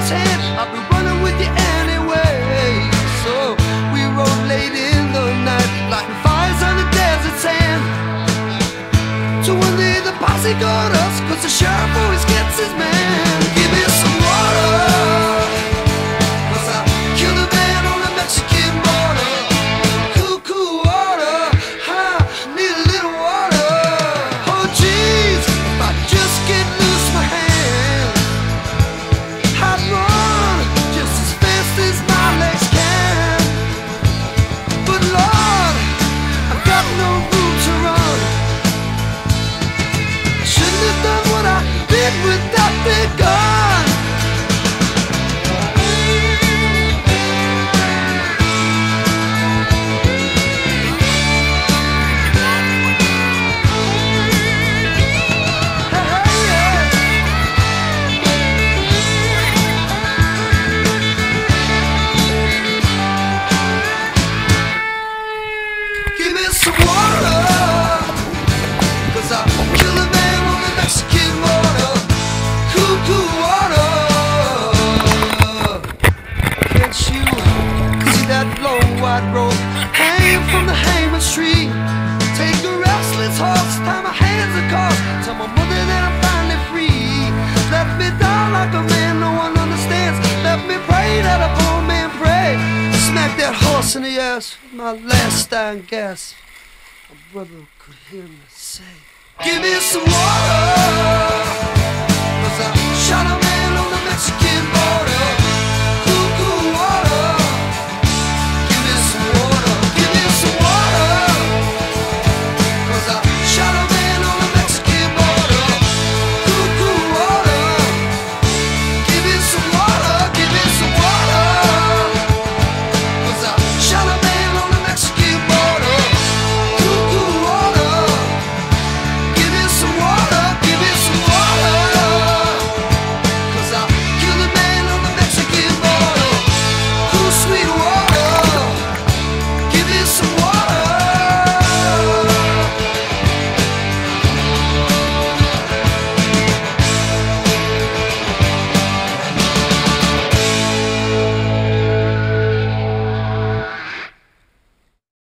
I'll be running with you anyway. So we rode late in the night Lighting fires on the desert sand. So one day the posse got us Cause the sheriff with the gun. like a man no one understands. Left me prayed at a poor man pray. Smack that horse in the ass, with my last dying gasp. My brother could hear me say, Give me some water.